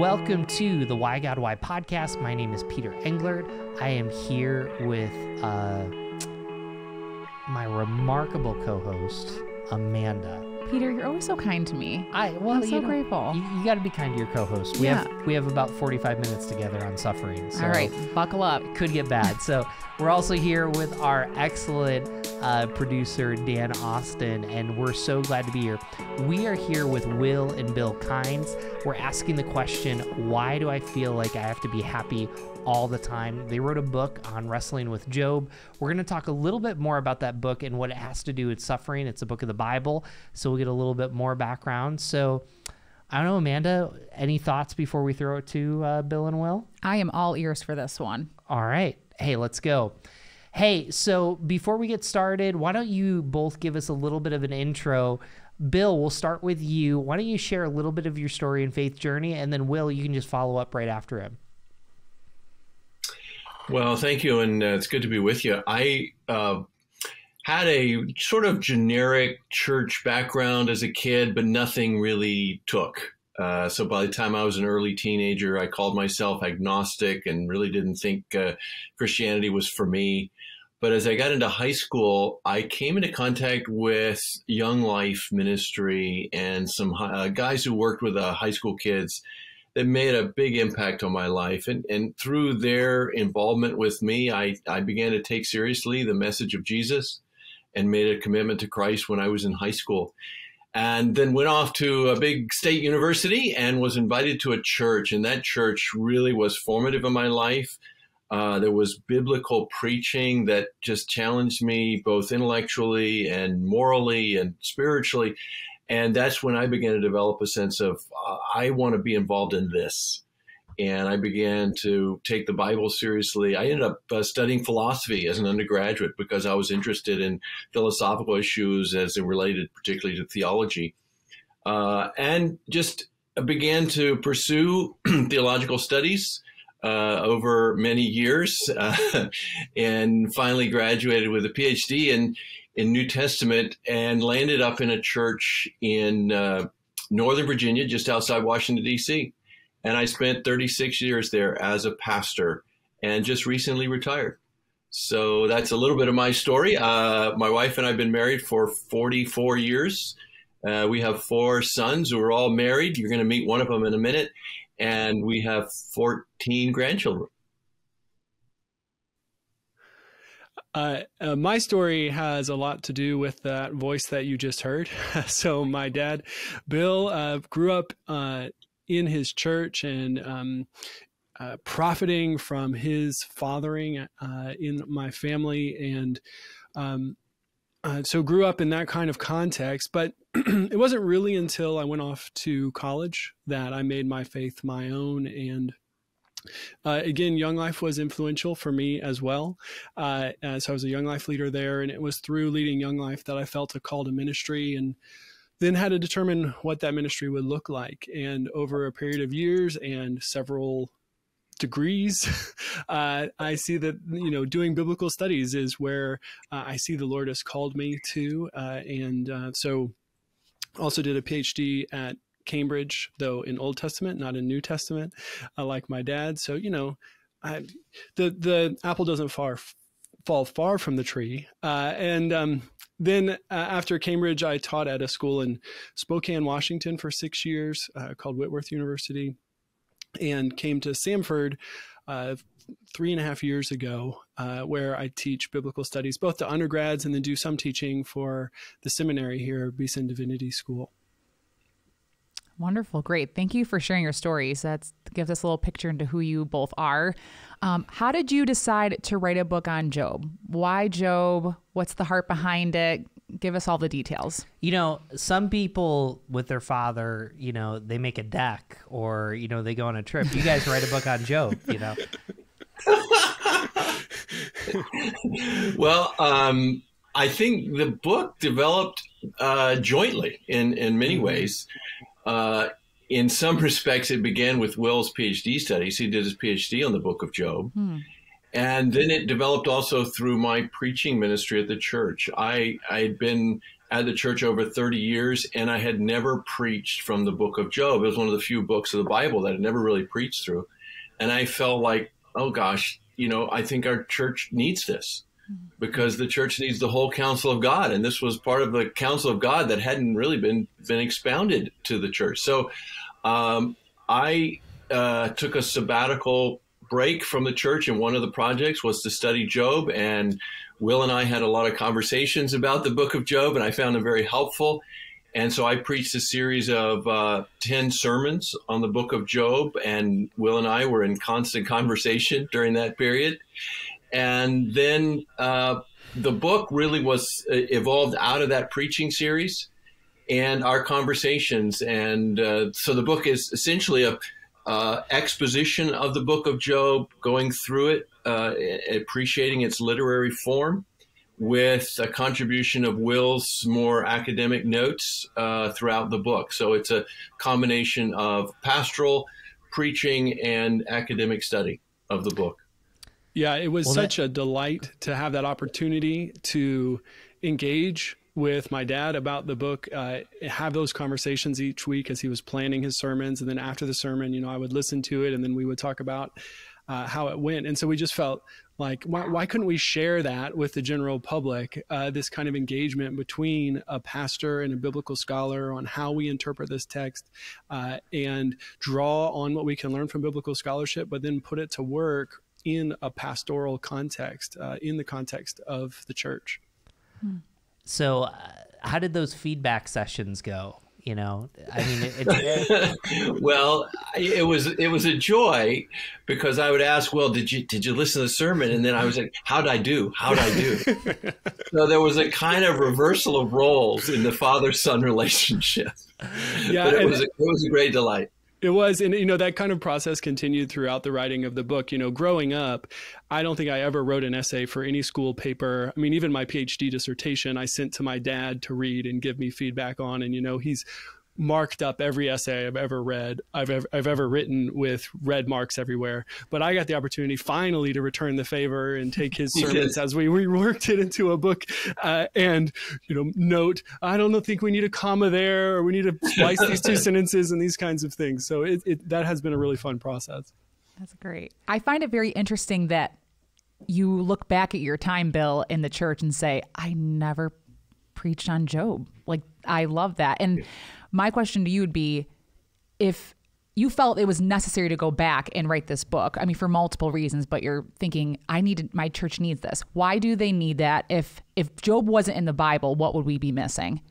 welcome to the Why God Why podcast. My name is Peter Englert. I am here with uh, my remarkable co-host Amanda. Peter, you're always so kind to me. I well, I'm you so know, grateful. You, you got to be kind to your co-host. We Yeah. have we have about 45 minutes together on suffering. So All right, buckle up. could get bad. So we're also here with our excellent uh, producer Dan Austin, and we're so glad to be here. We are here with Will and Bill Kynes. We're asking the question, why do I feel like I have to be happy all the time? They wrote a book on wrestling with Job. We're going to talk a little bit more about that book and what it has to do with suffering. It's a book of the Bible, so we'll get a little bit more background. So. I don't know, Amanda. Any thoughts before we throw it to uh, Bill and Will? I am all ears for this one. All right. Hey, let's go. Hey, so before we get started, why don't you both give us a little bit of an intro? Bill, we'll start with you. Why don't you share a little bit of your story and faith journey? And then, Will, you can just follow up right after him. Well, thank you, and uh, it's good to be with you. I uh, had a sort of generic church background as a kid, but nothing really took. Uh, so by the time I was an early teenager, I called myself agnostic and really didn't think uh, Christianity was for me. But as I got into high school, I came into contact with Young Life Ministry and some uh, guys who worked with uh, high school kids that made a big impact on my life. And, and through their involvement with me, I, I began to take seriously the message of Jesus and made a commitment to Christ when I was in high school. And then went off to a big state university and was invited to a church. And that church really was formative in my life. Uh, there was biblical preaching that just challenged me both intellectually and morally and spiritually. And that's when I began to develop a sense of, uh, I want to be involved in this. And I began to take the Bible seriously. I ended up uh, studying philosophy as an undergraduate because I was interested in philosophical issues as it related particularly to theology. Uh, and just began to pursue theological studies uh, over many years uh, and finally graduated with a PhD in, in New Testament and landed up in a church in uh, Northern Virginia, just outside Washington, D.C. And I spent 36 years there as a pastor and just recently retired. So that's a little bit of my story. Uh, my wife and I have been married for 44 years. Uh, we have four sons who are all married. You're going to meet one of them in a minute. And we have 14 grandchildren. Uh, uh, my story has a lot to do with that voice that you just heard. so, my dad, Bill, uh, grew up uh, in his church and um, uh, profiting from his fathering uh, in my family. And um, so, grew up in that kind of context. But it wasn't really until I went off to college that I made my faith my own and uh, again, Young Life was influential for me as well. Uh, I was a Young Life leader there, and it was through leading Young Life that I felt a call to ministry and then had to determine what that ministry would look like. And over a period of years and several degrees, uh, I see that, you know, doing biblical studies is where uh, I see the Lord has called me to. Uh, and uh, so also did a PhD at Cambridge, though in Old Testament, not in New Testament, uh, like my dad. So you know, I, the the apple doesn't far fall far from the tree. Uh, and um, then uh, after Cambridge, I taught at a school in Spokane, Washington, for six years, uh, called Whitworth University, and came to Samford. Uh, three and a half years ago, uh, where I teach biblical studies both to undergrads and then do some teaching for the seminary here Beeson Divinity School. Wonderful, great. Thank you for sharing your stories. That gives us a little picture into who you both are. Um, how did you decide to write a book on Job? Why Job? What's the heart behind it? Give us all the details. You know, some people with their father, you know, they make a deck or, you know, they go on a trip. You guys write a book on Job, you know. well, um, I think the book developed uh, jointly in, in many ways. Uh, in some respects, it began with Will's PhD studies. He did his PhD on the book of Job. Hmm. And then it developed also through my preaching ministry at the church. I I had been at the church over 30 years, and I had never preached from the book of Job. It was one of the few books of the Bible that I never really preached through. And I felt like, oh gosh, you know, I think our church needs this because the church needs the whole counsel of God. And this was part of the counsel of God that hadn't really been, been expounded to the church. So um, I uh, took a sabbatical break from the church, and one of the projects was to study Job. And Will and I had a lot of conversations about the book of Job, and I found them very helpful. And so I preached a series of uh, 10 sermons on the book of Job, and Will and I were in constant conversation during that period. And then uh, the book really was uh, evolved out of that preaching series and our conversations. And uh, so the book is essentially a uh, exposition of the book of Job, going through it, uh, appreciating its literary form, with a contribution of Will's more academic notes uh, throughout the book. So it's a combination of pastoral, preaching, and academic study of the book. Yeah, it was Well, such that- a delight to have that opportunity to engage with my dad about the book, uh, have those conversations each week as he was planning his sermons. And then after the sermon, you know, I would listen to it and then we would talk about uh, how it went. And so we just felt like, why, why couldn't we share that with the general public? Uh, this kind of engagement between a pastor and a biblical scholar on how we interpret this text uh, and draw on what we can learn from biblical scholarship, but then put it to work in a pastoral context, uh, in the context of the church. So, uh, how did those feedback sessions go? You know, I mean, it, it, well, it was it was a joy because I would ask, "Well, did you did you listen to the sermon?" And then I was like, "How'd I do? How'd I do?" so there was a kind of reversal of roles in the father son relationship. Yeah, but it was a, it was a great delight. It was, and you know that kind of process continued throughout the writing of the book. You know, growing up, I don't think I ever wrote an essay for any school paper. I mean, even my PhD dissertation, I sent to my dad to read and give me feedback on. And you know, he's marked up every essay I've ever read, I've ever, I've ever written with red marks everywhere. But I got the opportunity finally to return the favor and take his You sermons as we reworked it into a book. Uh, and you know, note I don't know, think we need a comma there, or we need to splice these two sentences and these kinds of things. So it, it that has been a really fun process. That's great. I find it very interesting that you look back at your time, Bill, in the church and say, I never preached on Job. Like, I love that. And my question to you would be if you felt it was necessary to go back and write this book, I mean, for multiple reasons, but you're thinking, I needed, my church needs this. Why do they need that? If, if Job wasn't in the Bible, what would we be missing?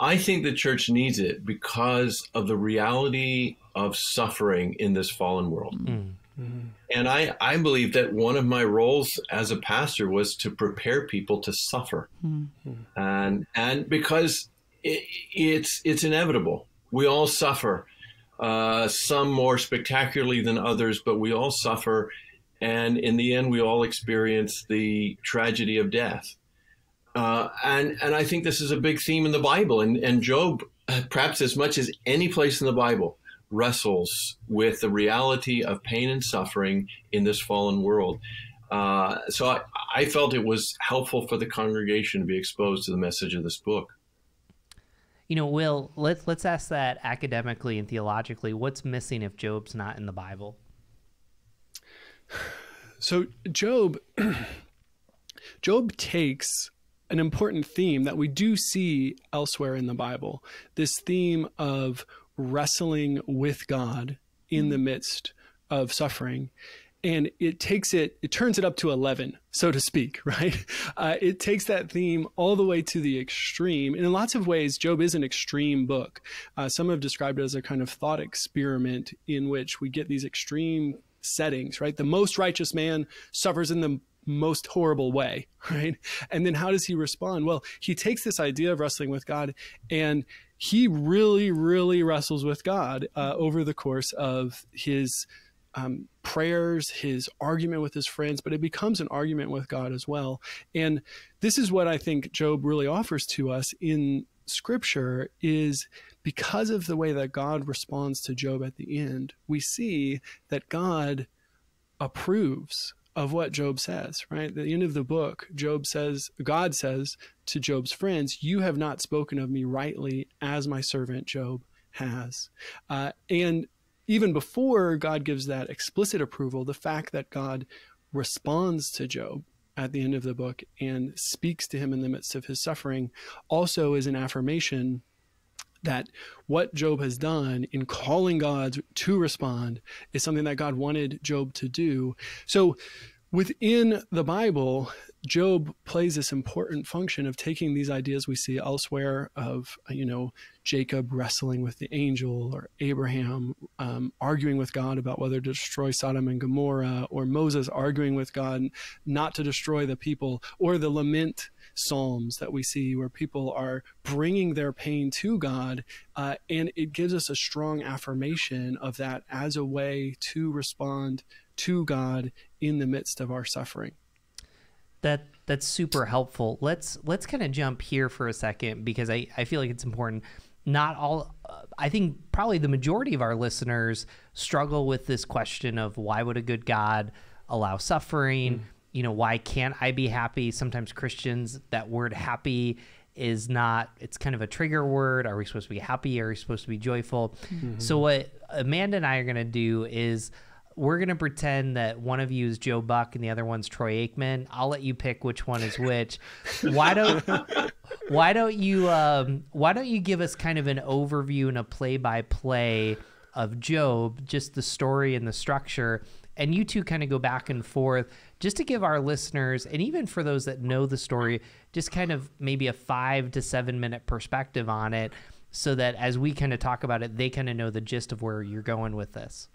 I think the church needs it because of the reality of suffering in this fallen world. Mm. Mm-hmm. And I, I believe that one of my roles as a pastor was to prepare people to suffer. Hmm. Hmm. And, and because it, it's, it's inevitable. We all suffer, uh, some more spectacularly than others, but we all suffer. And in the end, we all experience the tragedy of death. Uh, and and I think this is a big theme in the Bible, and and Job, perhaps as much as any place in the Bible, wrestles with the reality of pain and suffering in this fallen world. Uh, so I, I felt it was helpful for the congregation to be exposed to the message of this book. You know, Will, let's let's ask that academically and theologically. What's missing if Job's not in the Bible? So Job Job takes an important theme that we do see elsewhere in the Bible. This theme of wrestling with God in the midst of suffering. And it takes it, it turns it up to 11, so to speak, right? Uh, it takes that theme all the way to the extreme. And in lots of ways, Job is an extreme book. Uh, some have described it as a kind of thought experiment in which we get these extreme settings, right? The most righteous man suffers in the most horrible way, right? And then how does he respond? Well, he takes this idea of wrestling with God and he really, really wrestles with God uh, over the course of his um, prayers, his argument with his friends, but it becomes an argument with God as well. And this is what I think Job really offers to us in scripture is because of the way that God responds to Job at the end, we see that God approves of what Job says, right? At the end of the book, Job says, God says to Job's friends, You have not spoken of me rightly as my servant Job has. Uh, and even before God gives that explicit approval, the fact that God responds to Job at the end of the book and speaks to him in the midst of his suffering also is an affirmation that what Job has done in calling God to respond is something that God wanted Job to do. So within the Bible, Job plays this important function of taking these ideas we see elsewhere of, you know, Jacob wrestling with the angel or Abraham um, arguing with God about whether to destroy Sodom and Gomorrah or Moses arguing with God not to destroy the people or the lament psalms that we see where people are bringing their pain to God. Uh, and it gives us a strong affirmation of that as a way to respond to God in the midst of our suffering. That that's super helpful. Let's let's kind of jump here for a second because I, I feel like it's important. Not all, uh, I think probably the majority of our listeners struggle with this question of why would a good God allow suffering? Mm you know, why can't I be happy? Sometimes Christians, that word happy is not, it's kind of a trigger word. Are we supposed to be happy? Are we supposed to be joyful? Mm-hmm. So, what Amanda and I are going to do is we're going to pretend that one of you is Joe Buck and the other one's Troy Aikman. I'll let you pick which one is which. why don't why don't you um, why don't you give us kind of an overview and a play by play of Job, just the story and the structure, and you two kind of go back and forth just to give our listeners and even for those that know the story just kind of maybe a five to seven minute perspective on it so that as we kind of talk about it they kind of know the gist of where you're going with this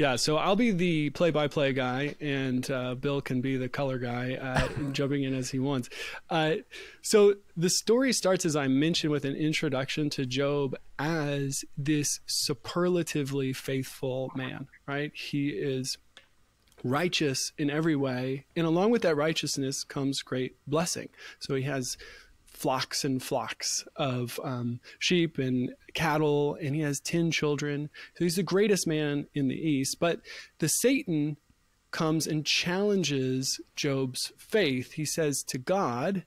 yeah, so I'll be the play-by-play guy, and uh, Bill can be the color guy, uh, jumping in as he wants. Uh, so the story starts, as I mentioned, with an introduction to Job as this superlatively faithful man. Right? He is righteous in every way, and along with that righteousness comes great blessing. So he has flocks and flocks of um, sheep and cattle, and he has 10 children. So he's the greatest man in the East. But the Satan comes and challenges Job's faith. He says to God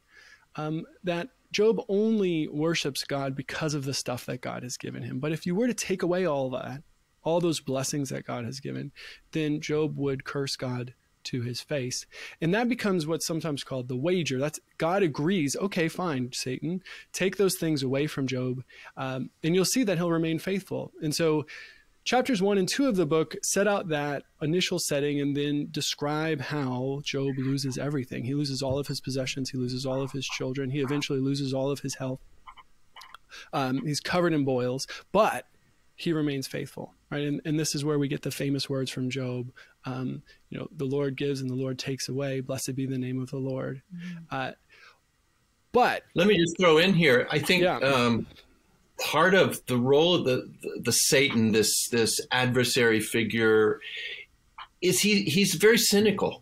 um, that Job only worships God because of the stuff that God has given him. But if you were to take away all that, all those blessings that God has given, then Job would curse God to his face. And that becomes what's sometimes called the wager. That's God agrees, okay, fine, Satan, take those things away from Job, um, and you'll see that he'll remain faithful. And so chapters one and two of the book set out that initial setting and then describe how Job loses everything. He loses all of his possessions, he loses all of his children, he eventually loses all of his health. Um, he's covered in boils, but he remains faithful right and, and this is where we get the famous words from job um, you know the lord gives and the lord takes away blessed be the name of the lord mm-hmm. uh, but let me just throw in here i think yeah. um, part of the role of the, the, the satan this this adversary figure is he he's very cynical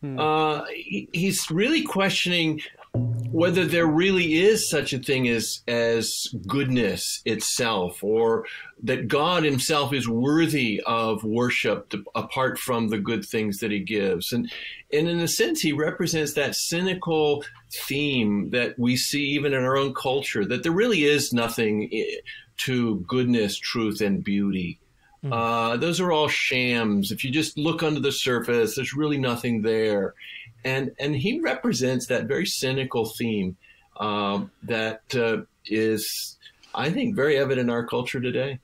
hmm. uh, he, he's really questioning whether there really is such a thing as as goodness itself or that God himself is worthy of worship apart from the good things that he gives. And and in a sense he represents that cynical theme that we see even in our own culture that there really is nothing eh, to goodness truth and beauty mm. uh, those are all shams if you just look under the surface there's really nothing there and and he represents that very cynical theme um, that uh, is, I think, very evident in our culture today.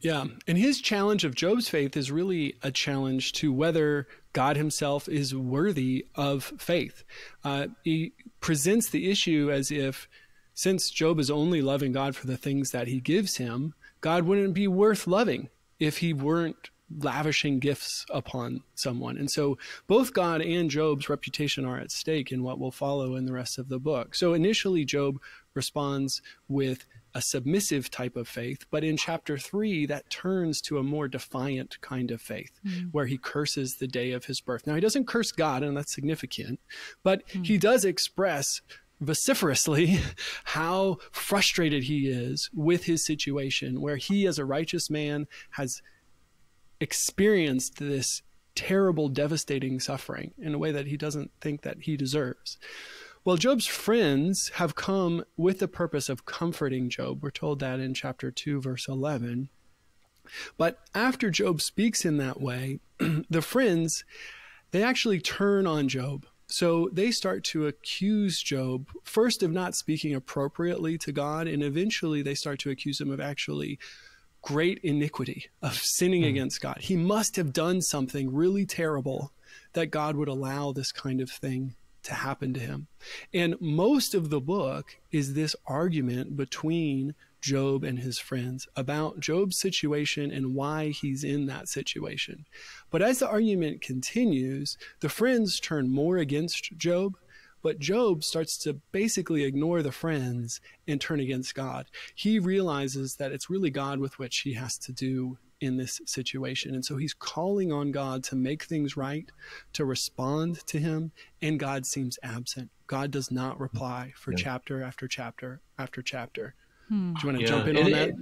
Yeah, and his challenge of Job's faith is really a challenge to whether God Himself is worthy of faith. Uh, he presents the issue as if, since Job is only loving God for the things that He gives him, God wouldn't be worth loving if He weren't lavishing gifts upon someone. And so both God and Job's reputation are at stake in what will follow in the rest of the book. So initially, Job responds with a submissive type of faith, but in chapter three, that turns to a more defiant kind of faith mm. where he curses the day of his birth. Now, he doesn't curse God, and that's significant, but mm. he does express vociferously how frustrated he is with his situation, where he, as a righteous man, has experienced this terrible, devastating suffering in a way that he doesn't think that he deserves. Well, Job's friends have come with the purpose of comforting Job. We're told that in chapter 2, verse 11. But after Job speaks in that way, the friends, they actually turn on Job. So they start to accuse Job, first of not speaking appropriately to God, and eventually they start to accuse him of actually great iniquity, of sinning mm. against God. He must have done something really terrible that God would allow this kind of thing to happen to him. And most of the book is this argument between Job and his friends about Job's situation and why he's in that situation. But as the argument continues, the friends turn more against Job, but Job starts to basically ignore the friends and turn against God. He realizes that it's really God with which he has to do in this situation. And so he's calling on God to make things right, to respond to him, and God seems absent. God does not reply for yeah. chapter after chapter after chapter. Hmm. Do you want to yeah. jump in and on that?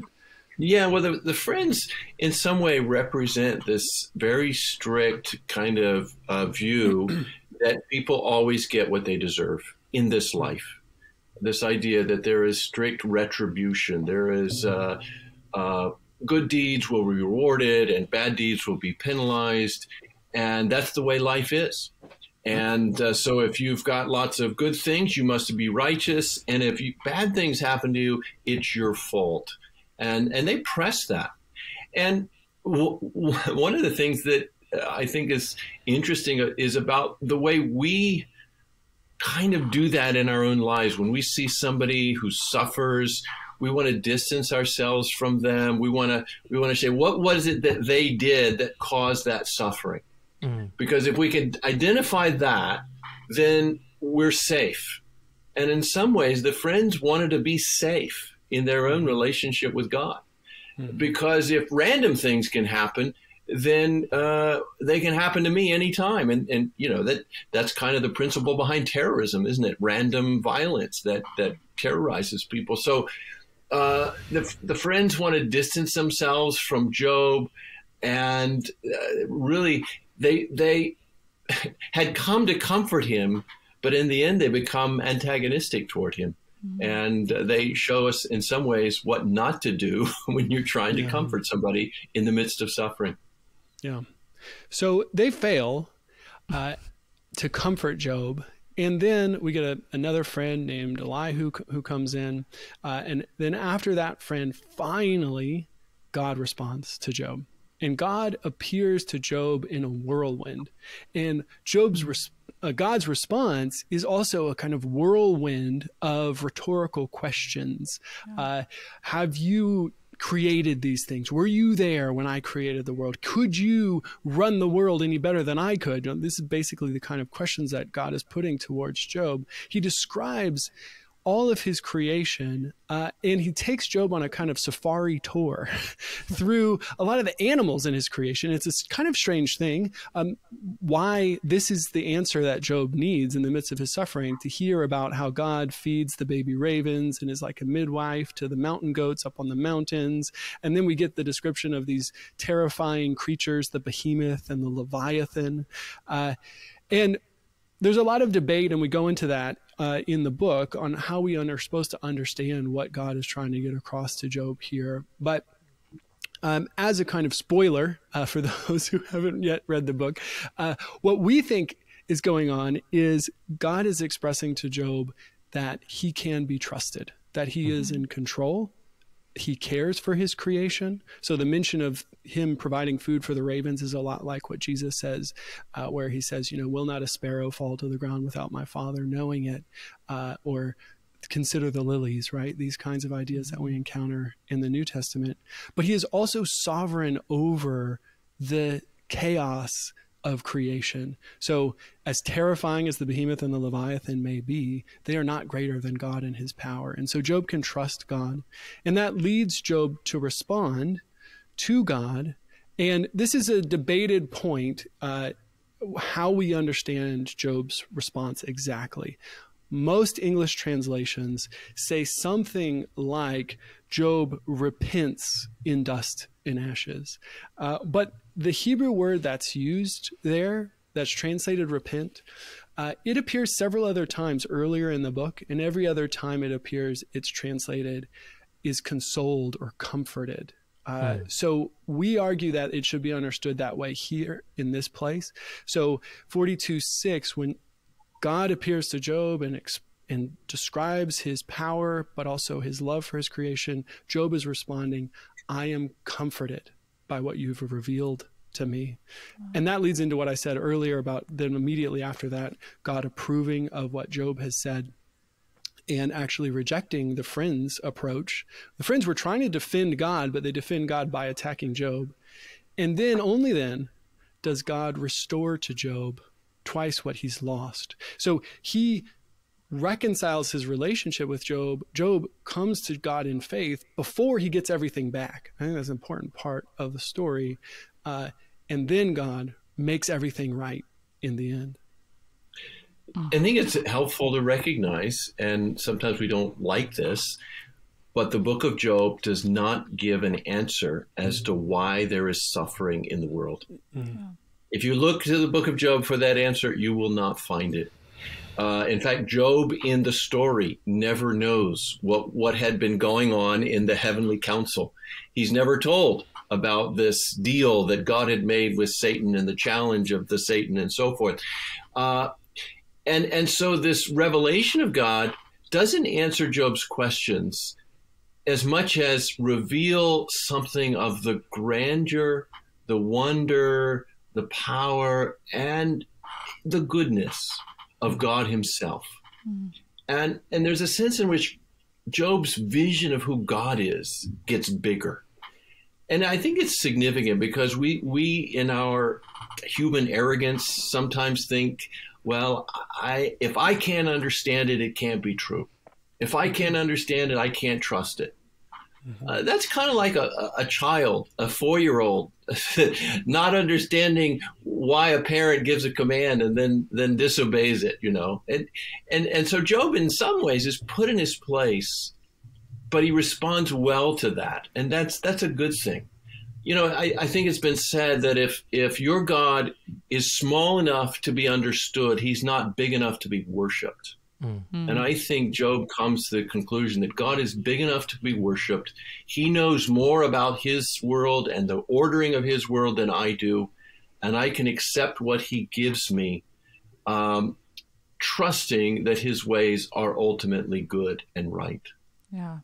yeah, well, the, the friends in some way represent this very strict kind of uh, view that people always get what they deserve in this life. This idea that there is strict retribution, there is uh, uh, good deeds will be rewarded and bad deeds will be penalized, and that's the way life is. And uh, so, if you've got lots of good things, you must be righteous. And if you, bad things happen to you, it's your fault. And and they press that. And one of the things that I think is interesting is about the way we kind of do that in our own lives. When we see somebody who suffers, we want to distance ourselves from them. We want to we want to say, what was it that they did that caused that suffering? Mm. Because if we can identify that, then we're safe. And in some ways, the friends wanted to be safe in their own relationship with God. Mm. Because if random things can happen, then uh, they can happen to me anytime. And, and, you know, that that's kind of the principle behind terrorism, isn't it? Random violence that, that terrorizes people. So uh, the, the friends want to distance themselves from Job. And uh, really, they they had come to comfort him, but in the end they become antagonistic toward him. Mm-hmm. And they show us in some ways what not to do when you're trying to yeah. comfort somebody in the midst of suffering. Yeah. So they fail uh, to comfort Job. And then we get a, another friend named Elihu who comes in. Uh, and then after that friend, finally, God responds to Job. And God appears to Job in a whirlwind. And Job's res- uh, God's response is also a kind of whirlwind of rhetorical questions. Yeah. Uh, have you created these things? Were you there when I created the world? Could you run the world any better than I could? This is basically the kind of questions that God is putting towards Job. He describes all of his creation, uh, and he takes Job on a kind of safari tour through a lot of the animals in his creation. It's this kind of strange thing. Um, why this is the answer that Job needs in the midst of his suffering to hear about how God feeds the baby ravens and is like a midwife to the mountain goats up on the mountains. And then we get the description of these terrifying creatures, the behemoth and the leviathan. Uh, and there's a lot of debate, and we go into that uh, in the book on how we are supposed to understand what God is trying to get across to Job here. But um, as a kind of spoiler uh, for those who haven't yet read the book, uh, what we think is going on is God is expressing to Job that he can be trusted, that he mm-hmm. is in control, he cares for his creation. So the mention of him providing food for the ravens is a lot like what Jesus says, uh, where he says, you know, will not a sparrow fall to the ground without my father knowing it? Uh, or consider the lilies, right? These kinds of ideas that we encounter in the New Testament. But he is also sovereign over the chaos of creation. So, as terrifying as the behemoth and the leviathan may be, they are not greater than God in his power. And so, Job can trust God. And that leads Job to respond to God. And this is a debated point uh, how we understand Job's response exactly. Most English translations say something like Job repents in dust and ashes. Uh, but the Hebrew word that's used there, that's translated repent, uh, it appears several other times earlier in the book, and every other time it appears, it's translated is consoled or comforted. Uh, hmm. So we argue that it should be understood that way here in this place. So 42 6, when God appears to Job and and describes his power, but also his love for his creation, Job is responding, I am comforted by what you've revealed to me. And that leads into what I said earlier about then immediately after that, God approving of what Job has said and actually rejecting the friends' approach. The friends were trying to defend God, but they defend God by attacking Job. And then, only then, does God restore to Job twice what he's lost. So he reconciles his relationship with Job. Job comes to God in faith before he gets everything back. I think that's an important part of the story. Uh, and then God makes everything right in the end. I think it's helpful to recognize, and sometimes we don't like this, but the book of Job does not give an answer as to why there is suffering in the world. Mm-hmm. If you look to the book of Job for that answer, you will not find it. Uh, in fact, Job in the story never knows what, what had been going on in the heavenly council. He's never told about this deal that God had made with Satan and the challenge of the Satan and so forth. Uh, and, and so this revelation of God doesn't answer Job's questions as much as reveal something of the grandeur, the wonder, the power, and the goodness of God Himself. Mm. And and there's a sense in which Job's vision of who God is gets bigger. And I think it's significant because we we in our human arrogance sometimes think, well, I if I can't understand it, it can't be true. If I can't understand it, I can't trust it. Mm-hmm. Uh, that's kind of like a, a child, a four year old, not understanding why a parent gives a command and then then disobeys it, you know. And and and so Job, in some ways, is put in his place, but he responds well to that, and that's that's a good thing. You know, I, I think it's been said that if if your God is small enough to be understood, he's not big enough to be worshipped. Mm-hmm. And I think Job comes to the conclusion that God is big enough to be worshiped. He knows more about his world and the ordering of his world than I do. And I can accept what he gives me, um, trusting that his ways are ultimately good and right. Yeah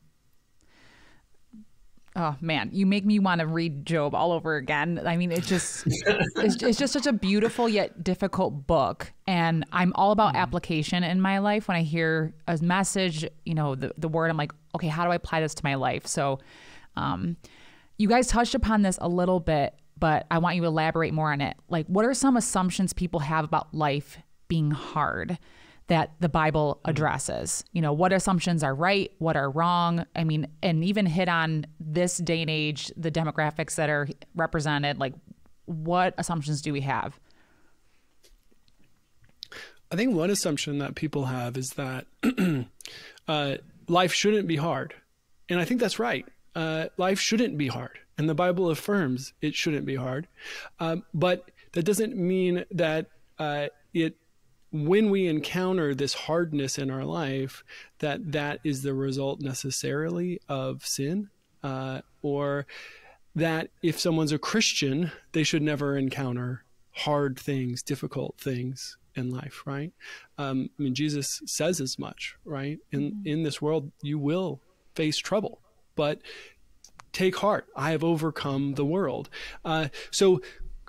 oh man you make me want to read job all over again. I mean it's just it's, it's, just such a beautiful yet difficult book and i'm all about mm-hmm. application in my life. When i hear a message you know the, the word i'm like okay how do i apply this to my life? So um, you guys touched upon this a little bit but i want you to elaborate more on it. Like what are some assumptions people have about life being hard that the Bible mm-hmm. addresses. You know, what assumptions are right, what are wrong. I mean, and even hit on this day and age, the demographics that are represented. Like, what assumptions do we have? I think one assumption that people have is that uh, life shouldn't be hard. And I think that's right. Uh, life shouldn't be hard. And the Bible affirms it shouldn't be hard. Um, but that doesn't mean that uh, it when we encounter this hardness in our life, that that is the result necessarily of sin, uh, or that if someone's a Christian, they should never encounter hard things, difficult things in life, right? Um, I mean, Jesus says as much, right? In mm-hmm. in this world, you will face trouble, but take heart, I have overcome the world. Uh, so,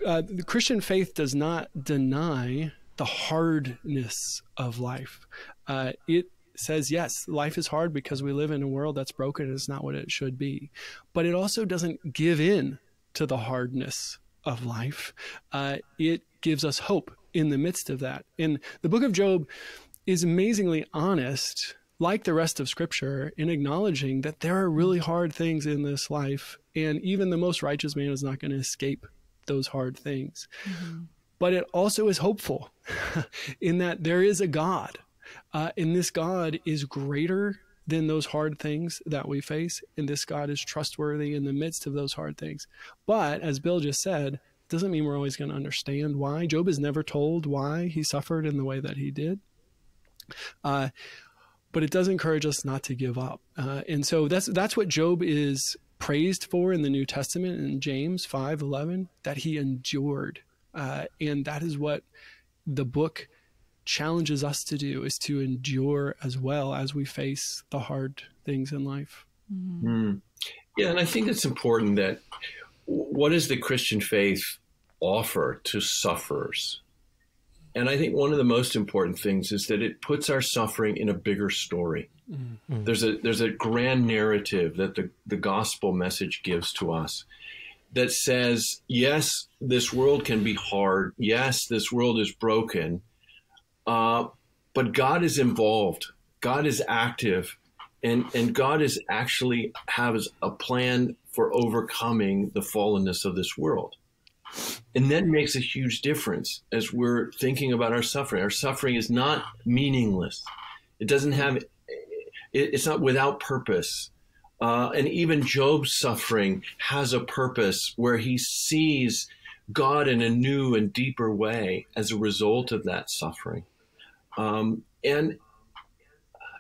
uh, the Christian faith does not deny the hardness of life. Uh, it says, yes, life is hard because we live in a world that's broken and it's not what it should be. But it also doesn't give in to the hardness of life. Uh, it gives us hope in the midst of that. And the book of Job is amazingly honest, like the rest of scripture, in acknowledging that there are really hard things in this life. And even the most righteous man is not going to escape those hard things. Mm-hmm but it also is hopeful in that there is a God Uh, and this God is greater than those hard things that we face. And this God is trustworthy in the midst of those hard things. But as Bill just said, doesn't mean we're always going to understand why. Job is never told why he suffered in the way that he did. Uh, but it does encourage us not to give up. Uh, and so that's that's what Job is praised for in the New Testament in James 5:11 that he endured. Uh, and that is what the book challenges us to do is to endure as well as we face the hard things in life. Mm. Yeah, and I think it's important that what does the Christian faith offer to sufferers? And I think one of the most important things is that it puts our suffering in a bigger story. Mm-hmm. There's a there's a grand narrative that the, the gospel message gives to us that says, yes, this world can be hard. Yes, this world is broken. Uh, but God is involved. God is active. And, and God is actually has a plan for overcoming the fallenness of this world. And that makes a huge difference as we're thinking about our suffering. Our suffering is not meaningless. It doesn't have, it's not without purpose. Uh, and even Job's suffering has a purpose where he sees God in a new and deeper way as a result of that suffering. Um, and,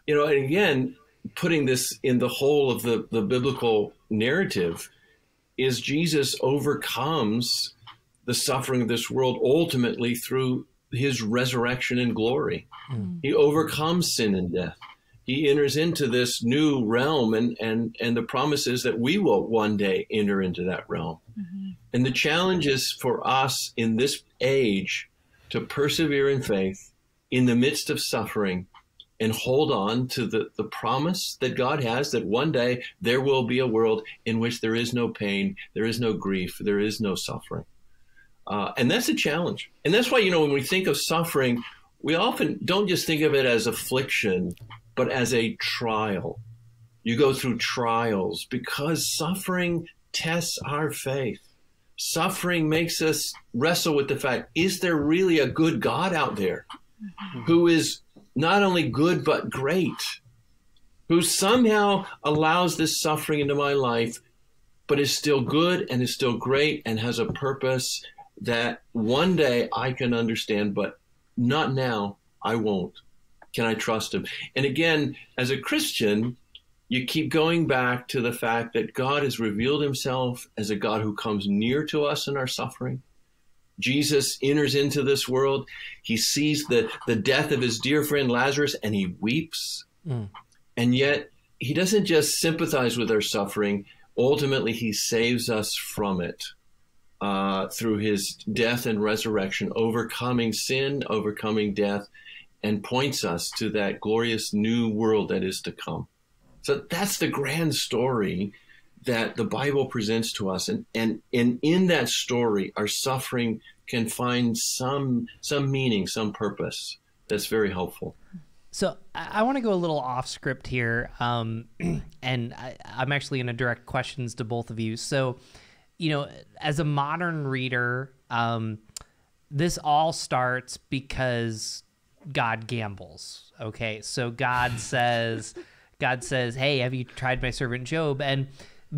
you know, and again, putting this in the whole of the, the biblical narrative is Jesus overcomes the suffering of this world ultimately through his resurrection and glory. Mm. He overcomes sin and death. He enters into this new realm, and, and, and the promise is that we will one day enter into that realm. Mm-hmm. And the challenge is for us in this age to persevere in faith in the midst of suffering and hold on to the, the promise that God has that one day there will be a world in which there is no pain, there is no grief, there is no suffering. Uh, and that's a challenge. And that's why, you know, when we think of suffering, we often don't just think of it as affliction, but as a trial. You go through trials because suffering tests our faith. Suffering makes us wrestle with the fact is there really a good God out there who is not only good but great, who somehow allows this suffering into my life, but is still good and is still great and has a purpose that one day I can understand, but not now. I won't. Can I trust him? And again, as a Christian, you keep going back to the fact that God has revealed himself as a God who comes near to us in our suffering. Jesus enters into this world. He sees the, the death of his dear friend Lazarus and he weeps. Mm. And yet, he doesn't just sympathize with our suffering, ultimately, he saves us from it uh, through his death and resurrection, overcoming sin, overcoming death, and points us to that glorious new world that is to come. So that's the grand story that the Bible presents to us. And, and, and in that story, our suffering can find some, some meaning, some purpose that's very helpful. So I, want to go a little off script here. Um, and I, I'm actually going to direct questions to both of you. So, you know, as a modern reader, um, this all starts because God gambles. Okay, so God says, God says, "Hey, have you tried my servant Job?" And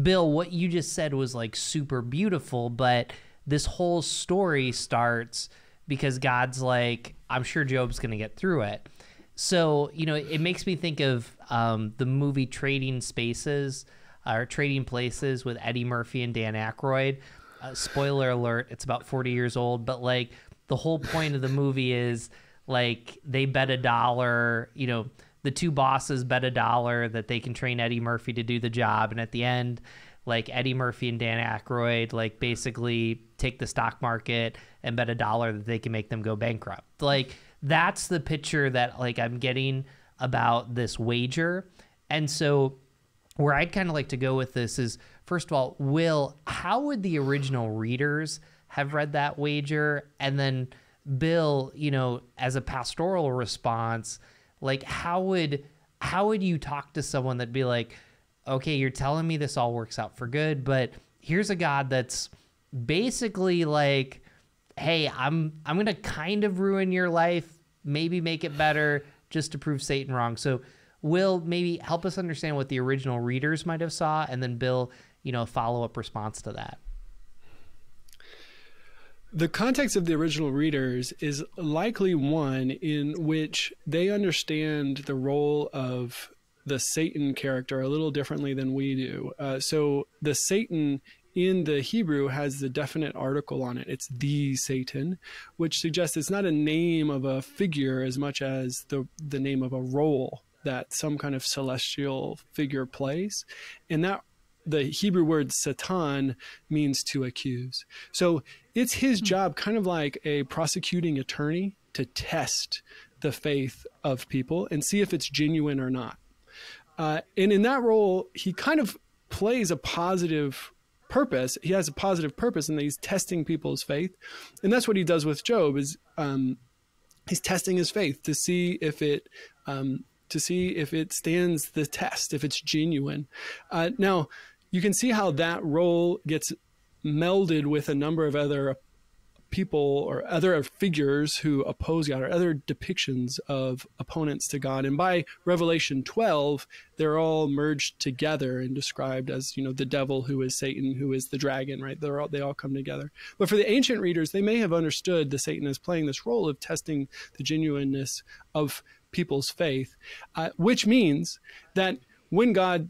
Bill, what you just said was like super beautiful, but this whole story starts because God's like, "I'm sure Job's going to get through it." So you know, it makes me think of um, the movie Trading Spaces or Trading Places with Eddie Murphy and Dan Aykroyd. Uh, spoiler alert, it's about 40 years old, but like the whole point of the movie is like they bet a dollar, you know, the two bosses bet a dollar that they can train Eddie Murphy to do the job. And at the end, like Eddie Murphy and Dan Aykroyd, like basically take the stock market and bet a dollar that they can make them go bankrupt. Like that's the picture that like I'm getting about this wager. And so where I'd kind of like to go with this is first of all, Will, how would the original readers have read that wager? And then Bill, you know, as a pastoral response, like how would how would you talk to someone that'd be like, okay, you're telling me this all works out for good, but here's a God that's basically like, hey, I'm I'm gonna kind of ruin your life, maybe make it better just to prove Satan wrong. So, Will maybe help us understand what the original readers might have saw, and then Bill, you know, follow up response to that. The context of the original readers is likely one in which they understand the role of the Satan character a little differently than we do. Uh, so the Satan in the Hebrew has the definite article on it. It's the Satan, which suggests it's not a name of a figure as much as the the name of a role that some kind of celestial figure plays. And that the Hebrew word Satan means to accuse. So it's his hmm. job, kind of like a prosecuting attorney, to test the faith of people and see if it's genuine or not. Uh, and in that role, he kind of plays a positive purpose. He has a positive purpose, and that he's testing people's faith, and that's what he does with Job. Is um, he's testing his faith to see if it um, to see if it stands the test, if it's genuine. Uh, now, you can see how that role gets melded with a number of other people or other figures who oppose God or other depictions of opponents to God. And by Revelation 12, they're all merged together and described as, you know, the devil who is Satan, who is the dragon, right? They're all, they all come together. But for the ancient readers, they may have understood that Satan is playing this role of testing the genuineness of people's faith, uh, which means that when God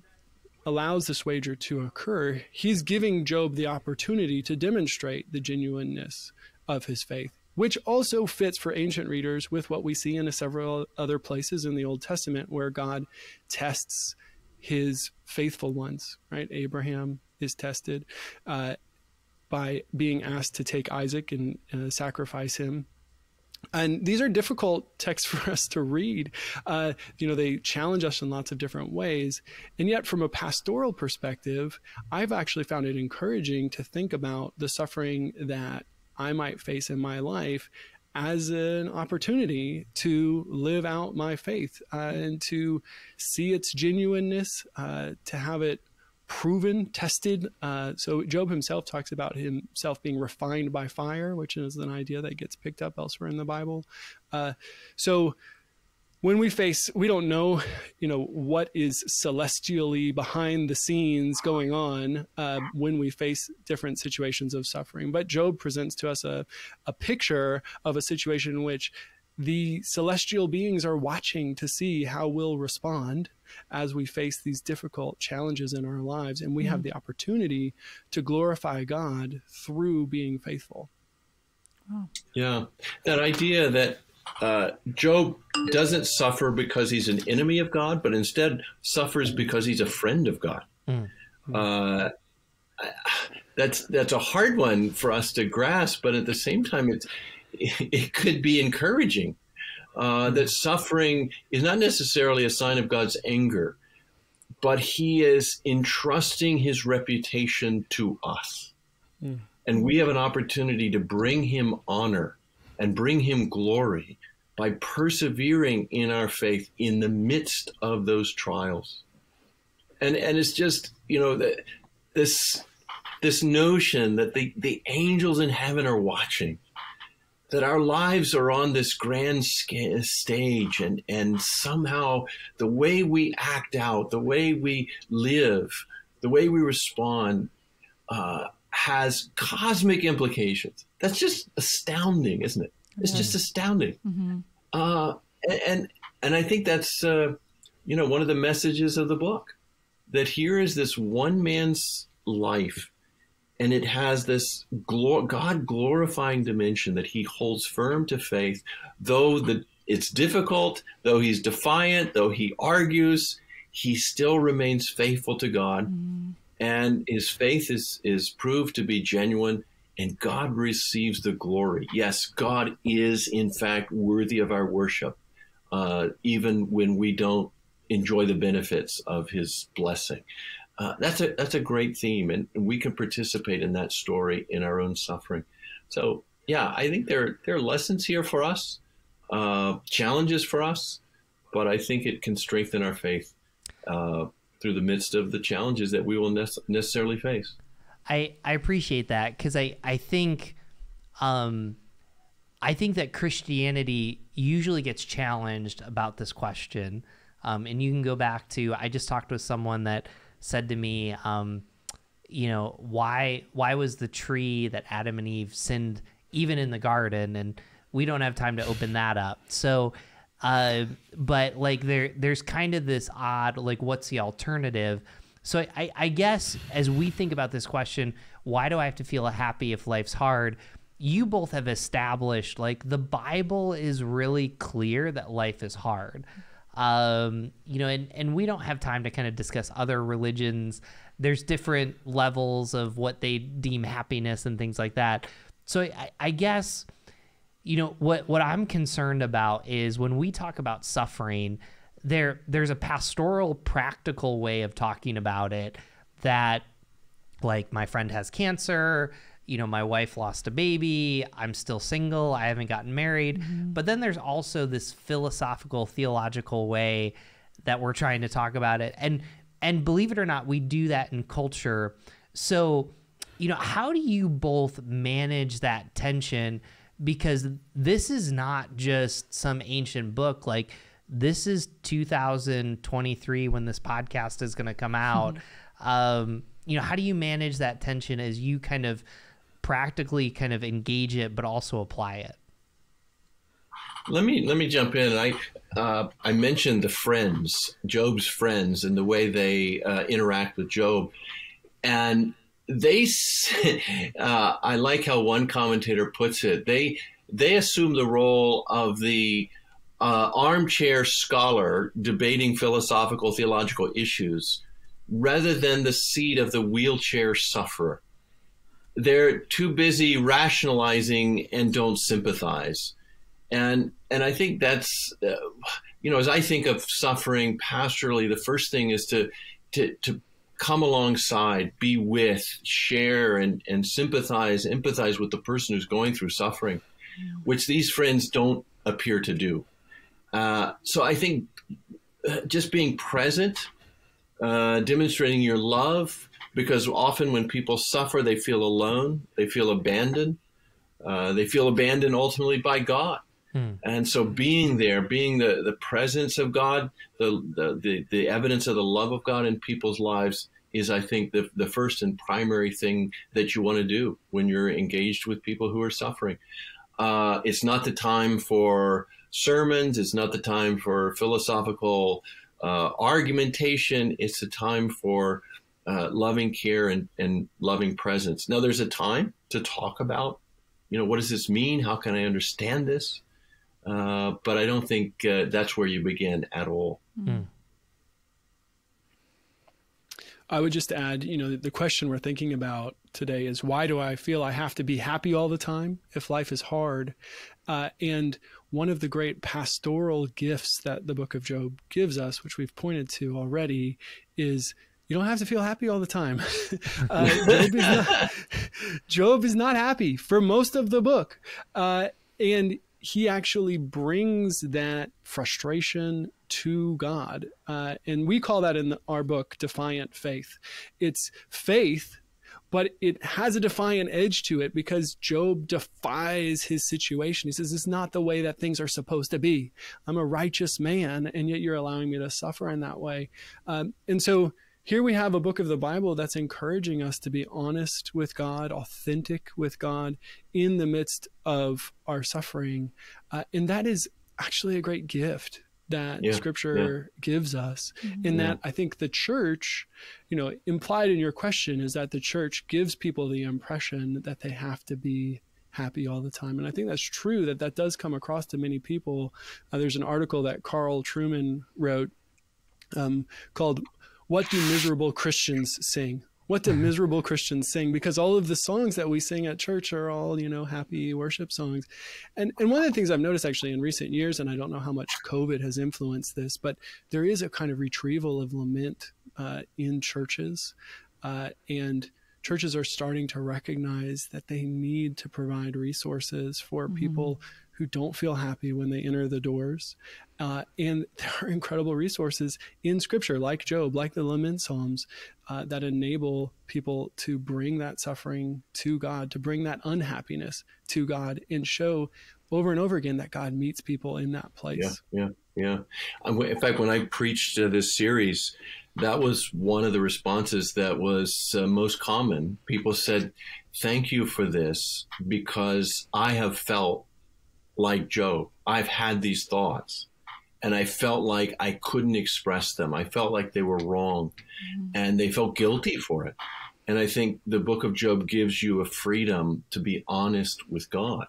allows this wager to occur, he's giving Job the opportunity to demonstrate the genuineness of his faith, which also fits for ancient readers with what we see in several other places in the Old Testament where God tests his faithful ones, right? Abraham is tested uh, by being asked to take Isaac and uh, sacrifice him. And these are difficult texts for us to read. Uh, you know, they challenge us in lots of different ways. And yet, from a pastoral perspective, I've actually found it encouraging to think about the suffering that I might face in my life as an opportunity to live out my faith uh, and to see its genuineness, uh, to have it proven, tested. Uh, so Job himself talks about himself being refined by fire, which is an idea that gets picked up elsewhere in the Bible. Uh, so when we face we don't know you know what is celestially behind the scenes going on uh, when we face different situations of suffering but job presents to us a, a picture of a situation in which the celestial beings are watching to see how we'll respond as we face these difficult challenges in our lives and we mm-hmm. have the opportunity to glorify god through being faithful yeah that idea that uh, Job doesn't suffer because he's an enemy of God, but instead suffers because he's a friend of God. Mm. Uh, that's that's a hard one for us to grasp, but at the same time, it's it could be encouraging uh, that suffering is not necessarily a sign of God's anger, but He is entrusting His reputation to us, mm. and we have an opportunity to bring Him honor and bring him glory by persevering in our faith in the midst of those trials. And and it's just, you know, the, this this notion that the, the angels in heaven are watching, that our lives are on this grand stage, and, and somehow the way we act out, the way we live, the way we respond uh, has cosmic implications. That's just astounding, isn't it? It's yeah. just astounding. Mm-hmm. Uh, and and I think that's uh, you know one of the messages of the book that here is this one man's life, and it has this glor- God glorifying dimension that he holds firm to faith, though the it's difficult, though he's defiant, though he argues, he still remains faithful to God. Mm-hmm and his faith is is proved to be genuine and God receives the glory. Yes, God is in fact worthy of our worship, uh, even when we don't enjoy the benefits of His blessing. Uh, that's a that's a great theme, and, we can participate in that story in our own suffering. So, yeah, I think there there are lessons here for us, uh, challenges for us, but I think it can strengthen our faith. Uh, through the midst of the challenges that we will ne- necessarily face. I, I appreciate that because I, I think um, I think that Christianity usually gets challenged about this question. Um, and you can go back to I just talked with someone that said to me, um, you know, why why was the tree that Adam and Eve sinned even in the garden? And we don't have time to open that up. So, uh, but like there there's kind of this odd like what's the alternative? So I, I guess as we think about this question, why do I have to feel happy if life's hard? You both have established like the Bible is really clear that life is hard. Um, you know, and, and we don't have time to kind of discuss other religions. There's different levels of what they deem happiness and things like that. So I, I guess, you know, what, what I'm concerned about is when we talk about suffering, there there's a pastoral practical way of talking about it that like my friend has cancer you know my wife lost a baby i'm still single i haven't gotten married. Mm-hmm. but then there's also this philosophical theological way that we're trying to talk about it. And and believe it or not we do that in culture. So you know how do you both manage that tension? Because this is not just some ancient book. Like this is 2023 when this podcast is going to come out. Um, you know how do you manage that tension as you kind of practically kind of engage it, but also apply it? Let me let me jump in. I uh, I mentioned the friends, Job's friends, and the way they uh, interact with Job, and they. Uh, I like how one commentator puts it. They they assume the role of the uh, armchair scholar debating philosophical theological issues, rather than the seat of the wheelchair sufferer they're too busy rationalizing and don't sympathize. And and I think that's uh, you know as I think of suffering pastorally, the first thing is to to to come alongside, be with, share, and and sympathize, empathize with the person who's going through suffering, which these friends don't appear to do. Uh, so I think uh, just being present, uh, demonstrating your love, because often when people suffer, they feel alone, they feel abandoned, uh, they feel abandoned ultimately by God. Hmm. And so being there, being the, the presence of God, the, the, the, the, evidence of the love of God in people's lives is, I think, the, the first and primary thing that you want to do when you're engaged with people who are suffering. Uh, it's not the time for sermons. It's not the time for philosophical uh, argumentation. It's the time for uh, loving care and, and loving presence. Now, there's a time to talk about, you know, what does this mean? How can I understand this? Uh, but I don't think uh, that's where you begin at all. Mm. I would just add, you know, the question we're thinking about today is why do I feel I have to be happy all the time if life is hard? Uh, and one of the great pastoral gifts that the book of Job gives us, which we've pointed to already, is you don't have to feel happy all the time. uh, Job, is not, Job, is not, happy for most of the book. Uh, and he actually brings that frustration to God. Uh, and we call that in the, our book defiant faith. It's faith, but it has a defiant edge to it because Job defies his situation. He says, is not the way that things are supposed to be. I'm a righteous man, and yet you're allowing me to suffer in that way. Um, and so, here we have a book of the Bible that's encouraging us to be honest with God, authentic with God in the midst of our suffering. Uh, and that is actually a great gift that yeah, scripture yeah. gives us. Mm-hmm. In that, I think the church, you know, implied in your question is that the church gives people the impression that they have to be happy all the time. And I think that's true that that does come across to many people. Uh, there's an article that Carl Trueman wrote um, called what do miserable Christians sing? What do miserable Christians sing? Because all of the songs that we sing at church are all, you know, happy worship songs. And and one of the things I've noticed actually in recent years, and I don't know how much COVID has influenced this, but there is a kind of retrieval of lament uh, in churches. Uh, and churches are starting to recognize that they need to provide resources for mm-hmm. people who don't feel happy when they enter the doors. Uh, and there are incredible resources in Scripture, like Job, like the Lament Psalms, uh, that enable people to bring that suffering to God, to bring that unhappiness to God, and show over and over again that God meets people in that place. Yeah, yeah, yeah. In fact, when I preached uh, this series, that was one of the responses that was uh, most common. People said, Thank you for this because I have felt like Job. I've had these thoughts and I felt like I couldn't express them. I felt like they were wrong mm-hmm. and they felt guilty for it. And I think the book of Job gives you a freedom to be honest with God.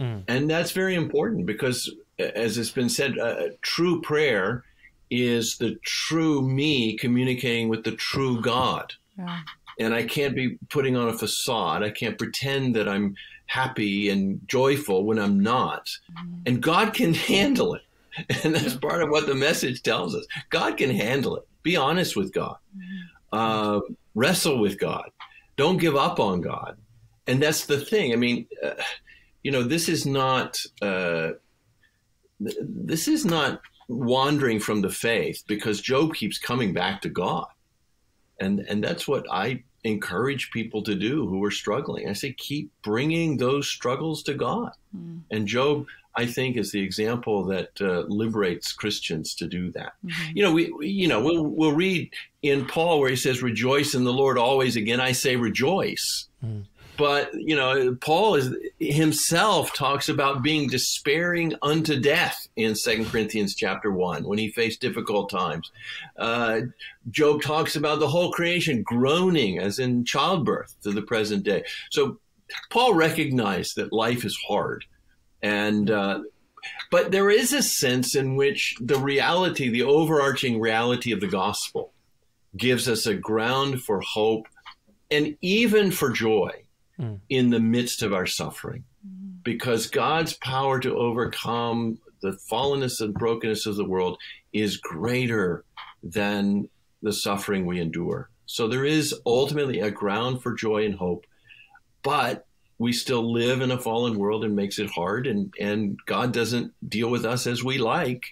Mm. And that's very important because, as it's been said, uh, true prayer is the true me communicating with the true God. Yeah. And I can't be putting on a facade. I can't pretend that I'm happy and joyful when I'm not. Mm. And God can handle it. And that's part of what the message tells us. God can handle it. Be honest with God. Uh, wrestle with God. Don't give up on God. And that's the thing. I mean, uh, you know, this is not uh, this is not wandering from the faith because Job keeps coming back to God, and and that's what I encourage people to do who are struggling. I say keep bringing those struggles to God, mm. and Job. I think is the example that uh, liberates Christians to do that. Mm-hmm. You know, we, we, you know we'll we'll read in Paul where he says, "Rejoice in the Lord always." Again, I say, rejoice. Mm. But you know, Paul is himself talks about being despairing unto death in Second Corinthians chapter one when he faced difficult times. Uh, Job talks about the whole creation groaning, as in childbirth, to the present day. So Paul recognized that life is hard, and uh, but there is a sense in which the reality, the overarching reality of the gospel, gives us a ground for hope and even for joy mm. in the midst of our suffering. Mm. Because God's power to overcome the fallenness and brokenness of the world is greater than the suffering we endure. So there is ultimately a ground for joy and hope, but we still live in a fallen world and makes it hard and, and God doesn't deal with us as we like.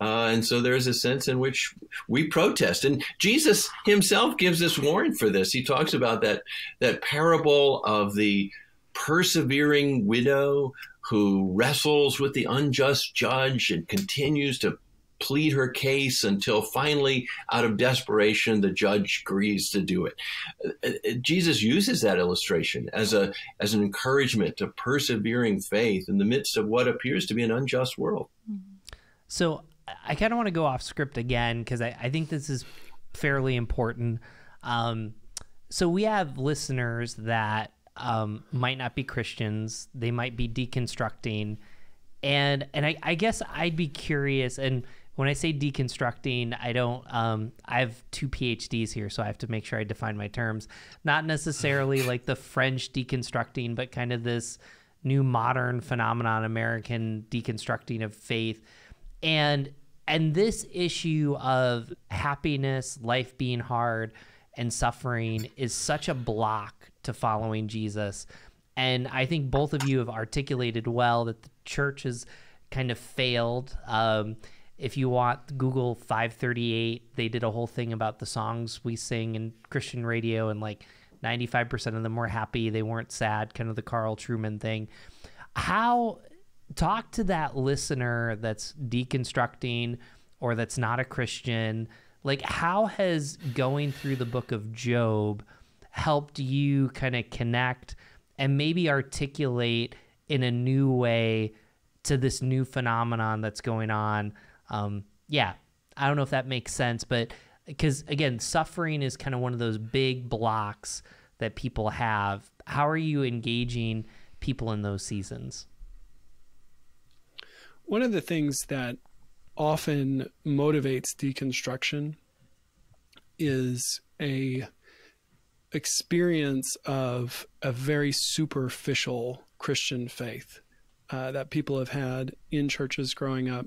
Uh, and so there's a sense in which we protest. And Jesus himself gives us warrant for this. He talks about that, that parable of the persevering widow who wrestles with the unjust judge and continues to plead her case until finally, out of desperation, the judge agrees to do it. Uh, uh, Jesus uses that illustration as a as an encouragement to persevering faith in the midst of what appears to be an unjust world. So I kind of want to go off script again because I, I think this is fairly important. Um, so we have listeners that um, might not be Christians. They might be deconstructing, and and I, I guess I'd be curious. And when I say deconstructing, I don't. Um, I have two PhDs here, so I have to make sure I define my terms. Not necessarily like the French deconstructing, but kind of this new modern phenomenon, American deconstructing of faith. And and this issue of happiness, life being hard, and suffering is such a block to following Jesus. And I think both of you have articulated well that the church has kind of failed. Um, if you want Google 538, they did a whole thing about the songs we sing in Christian radio, and like 95% of them were happy. They weren't sad, kind of the Carl Trueman thing. How talk to that listener that's deconstructing or that's not a Christian. Like, how has going through the book of Job helped you kind of connect and maybe articulate in a new way to this new phenomenon that's going on? Um, yeah, I don't know if that makes sense, but because again, suffering is kind of one of those big blocks that people have. How are you engaging people in those seasons? One of the things that often motivates deconstruction is a experience of a very superficial Christian faith uh, that people have had in churches growing up.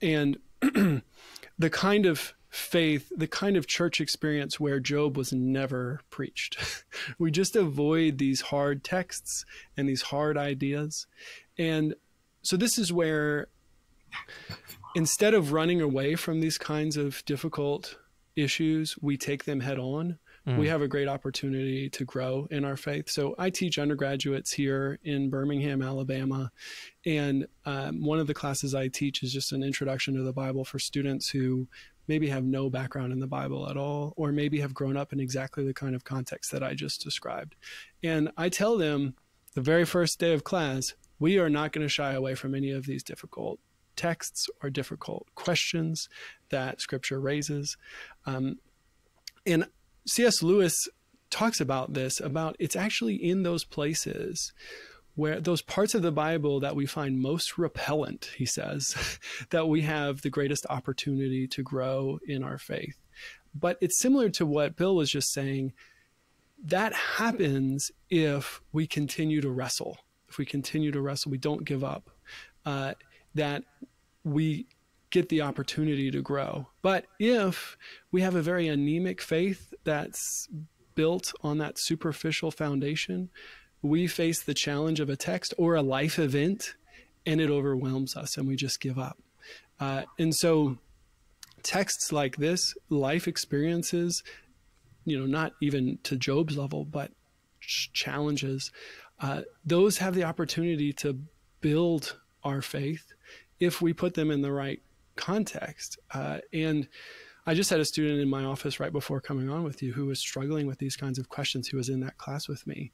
And the kind of faith, the kind of church experience where Job was never preached. we just avoid these hard texts and these hard ideas. And so this is where instead of running away from these kinds of difficult issues, we take them head on mm. we have a great opportunity to grow in our faith. So I teach undergraduates here in Birmingham, Alabama. And um, one of the classes I teach is just an introduction to the Bible for students who maybe have no background in the Bible at all, or maybe have grown up in exactly the kind of context that I just described. And I tell them the very first day of class, we are not going to shy away from any of these difficult texts or difficult questions that Scripture raises. Um, and C.S. Lewis talks about this about it's actually in those places where those parts of the Bible that we find most repellent, he says, that we have the greatest opportunity to grow in our faith. But it's similar to what Bill was just saying. That happens if we continue to wrestle. If we continue to wrestle, we don't give up. Uh, that we get the opportunity to grow. But if we have a very anemic faith that's built on that superficial foundation, we face the challenge of a text or a life event and it overwhelms us and we just give up. Uh, and so, texts like this, life experiences, you know, not even to Job's level, but challenges, uh, those have the opportunity to build our faith if we put them in the right context. Uh, and I just had a student in my office right before coming on with you who was struggling with these kinds of questions, who was in that class with me.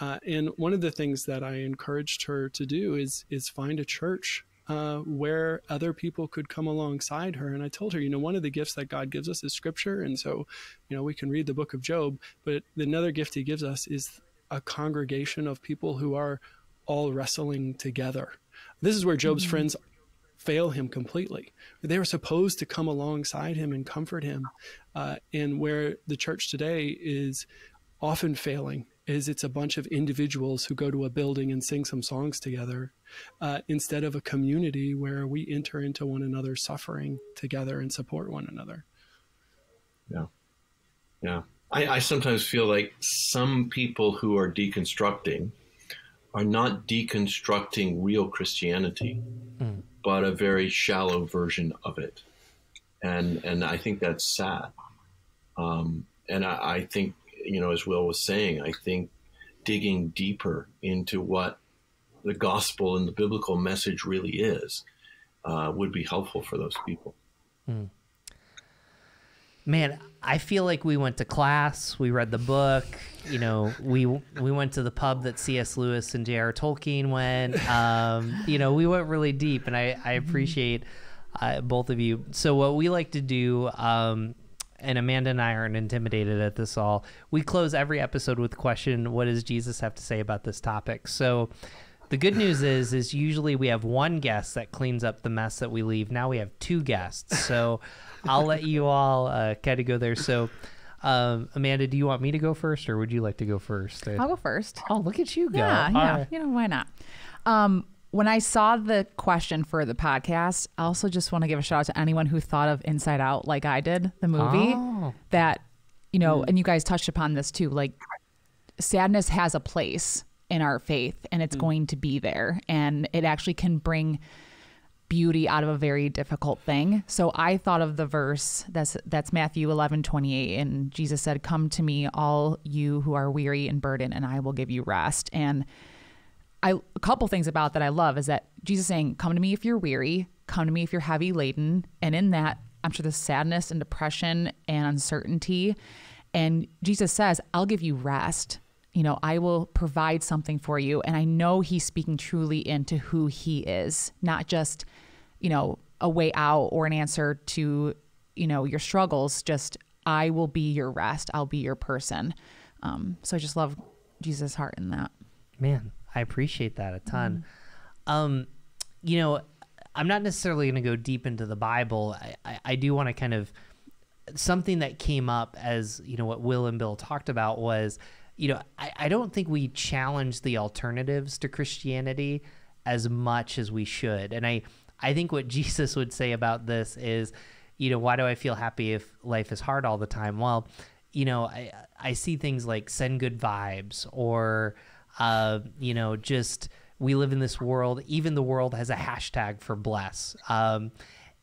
Uh, and one of the things that I encouraged her to do is is find a church uh, where other people could come alongside her. And I told her, you know, one of the gifts that God gives us is Scripture, and so, you know, we can read the Book of Job. But another gift He gives us is a congregation of people who are all wrestling together. This is where Job's mm-hmm. friends fail him completely. They were supposed to come alongside him and comfort him. Uh, and where the church today is often failing is it's a bunch of individuals who go to a building and sing some songs together uh, instead of a community where we enter into one another's suffering together and support one another. Yeah. Yeah. I, I sometimes feel like some people who are deconstructing are not deconstructing real Christianity, mm. But a very shallow version of it. And, and I think that's sad. Um, and I, I think you know, as Will was saying, I think digging deeper into what the gospel and the biblical message really is uh, would be helpful for those people. Hmm. Man, I feel like we went to class, we read the book, you know, we we went to the pub that C.S. Lewis and J.R. Tolkien went. Um, you know, we went really deep, and I, I appreciate uh, both of you. So, what we like to do um, and Amanda and I aren't intimidated at this all. We close every episode with the question, what does Jesus have to say about this topic? So the good news is is usually we have one guest that cleans up the mess that we leave. Now we have two guests. So I'll let you all uh, kind of go there. So um, Amanda, do you want me to go first or would you like to go first? I'll go first. Oh, look at you go. Yeah, yeah. Right. You know, why not? Um, when I saw the question for the podcast, I also just want to give a shout out to anyone who thought of Inside Out like I did, the movie. Oh. That, you know, mm. and you guys touched upon this too. Like, sadness has a place in our faith and it's mm. going to be there. And it actually can bring beauty out of a very difficult thing. So I thought of the verse that's that's Matthew 11, 28. And Jesus said, Come to me, all you who are weary and burdened, and I will give you rest. And I a couple things about that I love is that Jesus saying, "Come to me if you're weary, come to me if you're heavy laden," and in that, I'm sure the sadness and depression and uncertainty, and Jesus says, "I'll give you rest." You know, I will provide something for you, and I know He's speaking truly into who He is, not just, you know, a way out or an answer to, you know, your struggles. Just I will be your rest. I'll be your person. Um, so I just love Jesus' heart in that. Man, I appreciate that a ton. Mm. Um, you know, I'm not necessarily going to go deep into the Bible. I, I, I do want to kind of something that came up as you know what Will and Bill talked about was, you know, I, I don't think we challenge the alternatives to Christianity as much as we should. And I I think what Jesus would say about this is, you know, why do I feel happy if life is hard all the time? Well, you know, I I see things like send good vibes or uh, you know, just we live in this world. Even the world has a hashtag for bless. Um,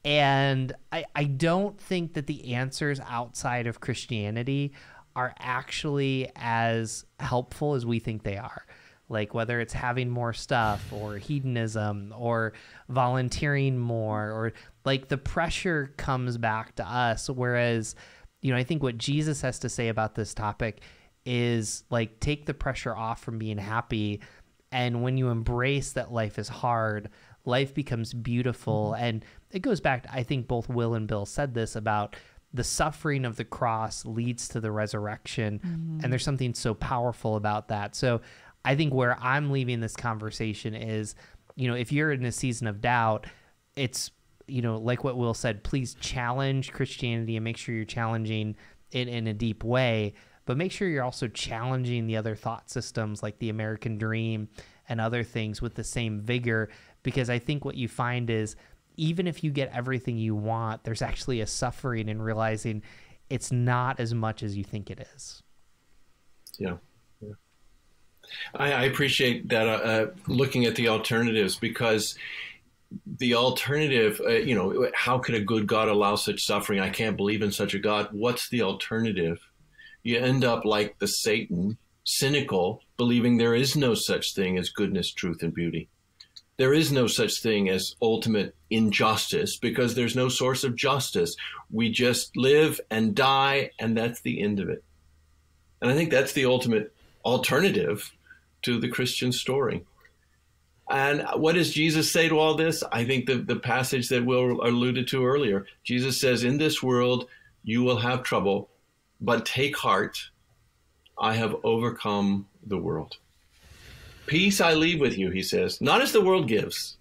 and I, I don't think that the answers outside of Christianity are actually as helpful as we think they are. Like whether it's having more stuff or hedonism or volunteering more or like the pressure comes back to us. Whereas, you know, I think what Jesus has to say about this topic is like take the pressure off from being happy. And when you embrace that life is hard, life becomes beautiful. Mm-hmm. And it goes back, to, I think both Will and Bill said this about the suffering of the cross leads to the resurrection. Mm-hmm. And there's something so powerful about that. So I think where I'm leaving this conversation is, you know, if you're in a season of doubt, it's, you know, like what Will said, please challenge Christianity and make sure you're challenging it in a deep way, but make sure you're also challenging the other thought systems like the American dream and other things with the same vigor. Because I think what you find is even if you get everything you want, there's actually a suffering in realizing it's not as much as you think it is. Yeah. I, I, appreciate that uh, uh, looking at the alternatives because the alternative, uh, you know, how could a good God allow such suffering? I can't believe in such a God. What's the alternative? You end up like the Satan, cynical, believing there is no such thing as goodness, truth, and beauty. There is no such thing as ultimate injustice because there's no source of justice. We just live and die, and that's the end of it. And I think that's the ultimate alternative to the Christian story. And what does Jesus say to all this? I think the, the passage that Will alluded to earlier Jesus says, In this world, you will have trouble, but take heart. I have overcome the world. Peace I leave with you, he says, not as the world gives.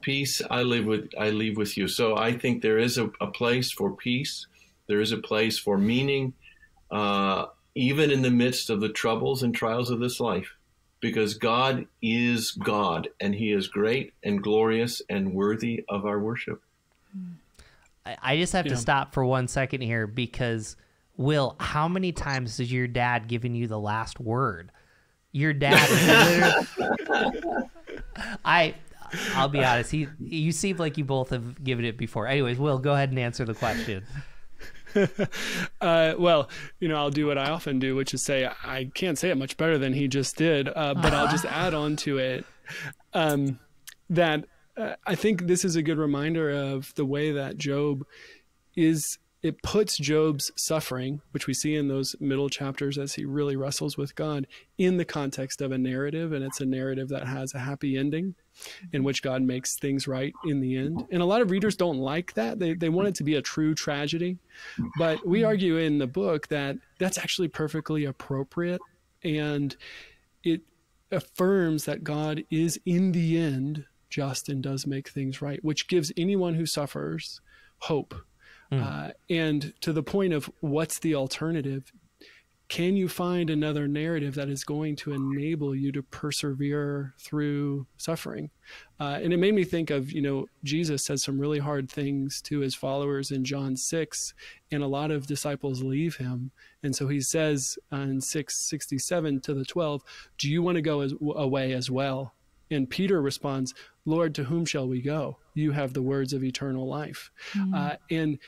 Peace I live with I leave with you. So I think there is a, a place for peace. There is a place for meaning, uh, even in the midst of the troubles and trials of this life, because God is God, and He is great and glorious and worthy of our worship. I just have Yeah. to stop for one second here because Will, how many times has your dad given you the last word? Your dad I I'll be honest, he you seem like you both have given it before. Anyways, Will, go ahead and answer the question. Uh, well, you know, I'll do what I often do, which is say I can't say it much better than he just did, uh, but I'll just add on to it um, that uh, I think this is a good reminder of the way that Job is. It puts Job's suffering, which we see in those middle chapters as he really wrestles with God, in the context of a narrative, and it's a narrative that has a happy ending in which God makes things right in the end. And a lot of readers don't like that. They, they want it to be a true tragedy. But we argue in the book that that's actually perfectly appropriate. And it affirms that God is, in the end, just and does make things right, which gives anyone who suffers hope. Uh, and to the point of what's the alternative, can you find another narrative that is going to enable you to persevere through suffering? Uh, and it made me think of, you know, Jesus says some really hard things to his followers in John 6, and a lot of disciples leave him. And so he says in 667 to the 12, Do you want to go as, away as well? And Peter responds, Lord, to whom shall we go? You have the words of eternal life. Uh, and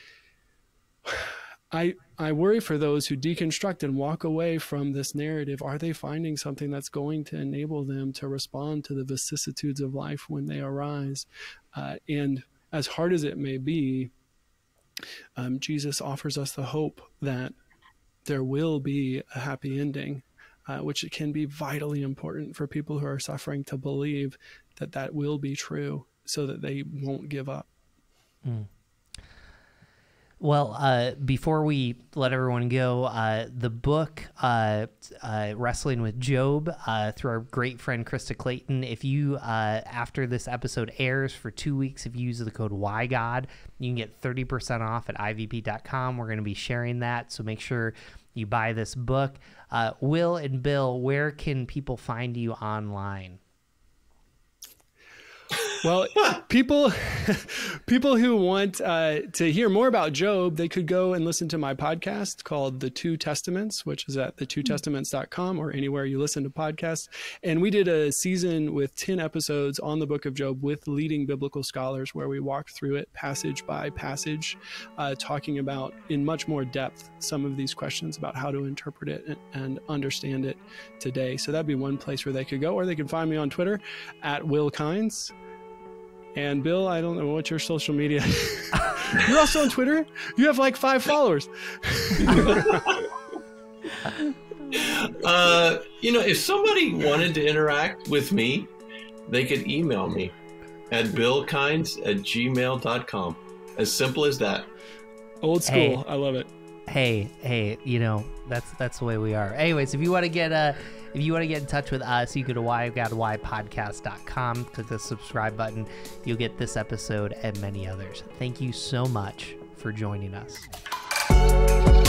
I I worry for those who deconstruct and walk away from this narrative. Are they finding something that's going to enable them to respond to the vicissitudes of life when they arise? Uh, and as hard as it may be, um, Jesus offers us the hope that there will be a happy ending, uh, which can be vitally important for people who are suffering to believe that that will be true, so that they won't give up. Well, uh, before we let everyone go, uh, the book uh, uh, "Wrestling with Job" uh, through our great friend Krista Clayton. If you, uh, after this episode airs for two weeks, if you use the code YGod, you can get thirty percent off at ivp.com. We're going to be sharing that, so make sure you buy this book. Will and Bill, where can people find you online? Well, people people who want uh, to hear more about Job, they could go and listen to my podcast called The Two Testaments, which is at thetwotestaments.com or anywhere you listen to podcasts. And we did a season with 10 episodes on the book of Job with leading biblical scholars where we walked through it passage by passage, uh, talking about in much more depth some of these questions about how to interpret it and, and understand it today. So that'd be one place where they could go, or they can find me on Twitter at Will Kynes. And Bill, I don't know what your social media. You're also on Twitter. You have like five followers. uh, you know, if somebody wanted to interact with me, they could email me at billkynes at gmail.com. As simple as that. Old school. Hey, I love it. Hey, hey, you know, that's that's the way we are. Anyways, if you want to get uh if you want to get in touch with us, you go to whygodwhypodcast.com, click the subscribe button. You'll get this episode and many others. Thank you so much for joining us.